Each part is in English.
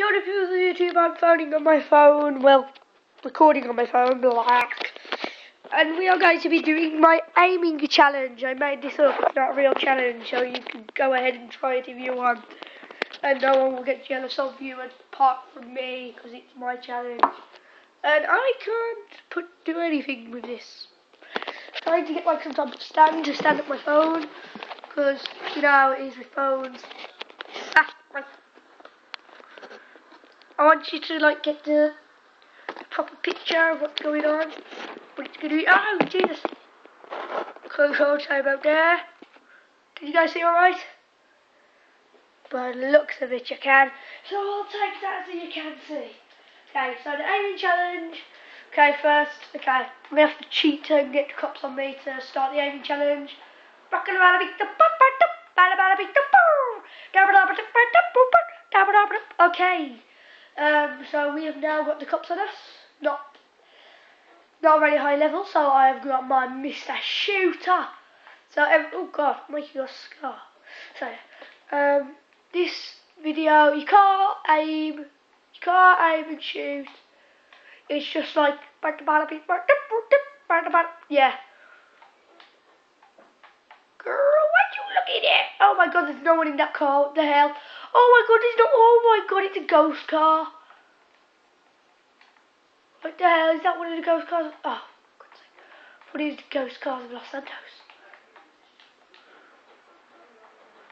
Yo, if you're YouTube, I'm phoning on my phone, well, recording on my phone, black. And we are going to be doing my aiming challenge. I made this up, it's not a real challenge, so you can go ahead and try it if you want. And no one will get jealous of you apart from me, because it's my challenge. And I can't put do anything with this. I'm trying to get like some type of stand to stand up my phone, because you know it is with phones. Ah, my I want you to like get the proper picture of what's going on. It's to be. Oh, Jesus. Close hold, sorry about there. Can you guys see alright? By the looks of it, you can. So I'll take that so you can see. Okay, so the aiming challenge. Okay, first, okay, I'm to have to cheat and get the cops on me to start the aiming challenge. Okay. Um, so we have now got the cops on us. Not not very high level, so I have got my Mr. Shooter. So oh god, making a scar. So um, this video you can't aim, you can't aim and shoot. It's just like yeah. Girl, what you looking at? Oh my god, there's no one in that car. What the hell? Oh my god, it's not. Oh my god, it's a ghost car. What the hell is that? One of the ghost cars? Oh, God's sake. What is the ghost cars of Los Santos?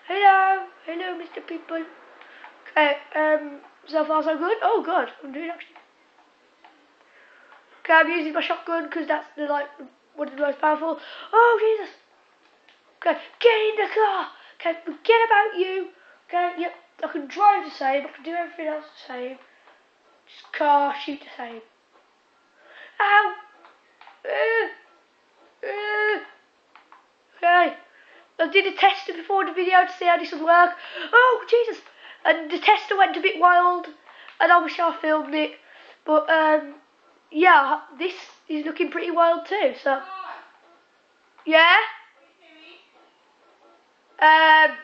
Hello, hello, Mr. People. Okay, um, so far so good. Oh god, I'm doing actually. Okay, I'm using my shotgun because that's the like one of the most powerful. Oh Jesus. Okay, get in the car. Okay, forget about you. Okay, yep. I can drive the same, I can do everything else the same. Just car, shoot the same. Ow! Uh, uh. Okay. I did a tester before the video to see how this would work. Oh, Jesus! And the tester went a bit wild, and I wish I filmed it. But, um, yeah, this is looking pretty wild too, so. Yeah? Um,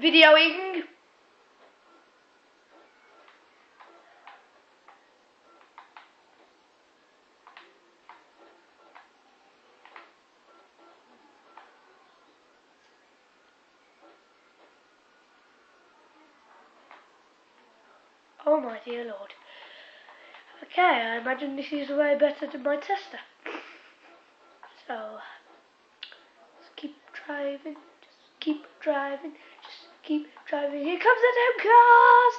videoing. Oh my dear lord. Okay, I imagine this is way better than my tester. So, just keep driving, just keep driving, just keep driving. Here comes the damn cars!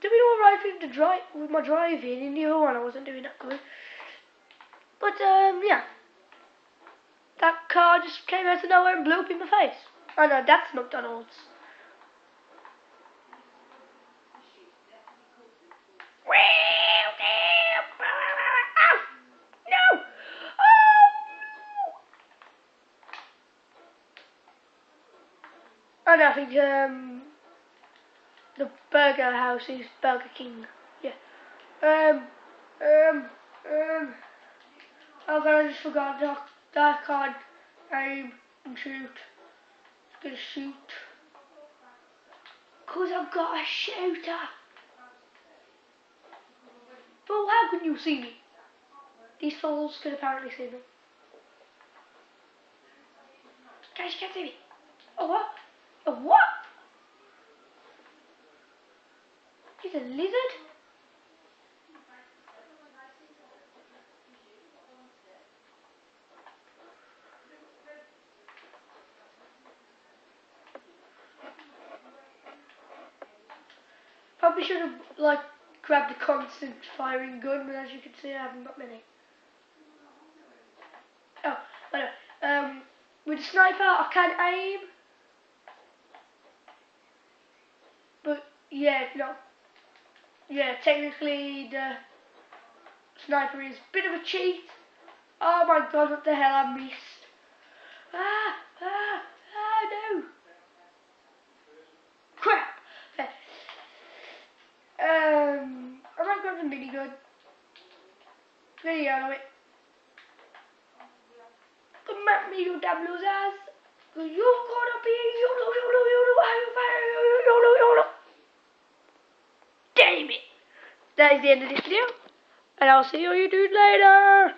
Doing alright with the drive with my driving. In the other one, I wasn't doing that good. But um, yeah, that car just came out of nowhere and blew up in my face. Oh no, that's McDonald's. Oh no, I think um, the Burger House is Burger King. Yeah. Um, um, um. Oh god, I just forgot that, that card. Aim and shoot. Just gonna shoot. Cause I've got a shooter. But how can you see me? These fools can apparently see me. Guys, you can't see me. Oh what? A what? He's a lizard? Probably should have like grabbed a constant firing gun, but as you can see I haven't got many. Oh, but, um, with sniper I can aim but Yeah, no. Yeah, technically the sniper is a bit of a cheat. Oh my god, what the hell I missed. pretty good. There you go, wait. Come at me, you W's ass. Cause you're gonna be YOLO, YOLO, YOLO, high fire, YOLO, YOLO, YOLO. Damn it. That is the end of this video. And I'll see all you dudes later.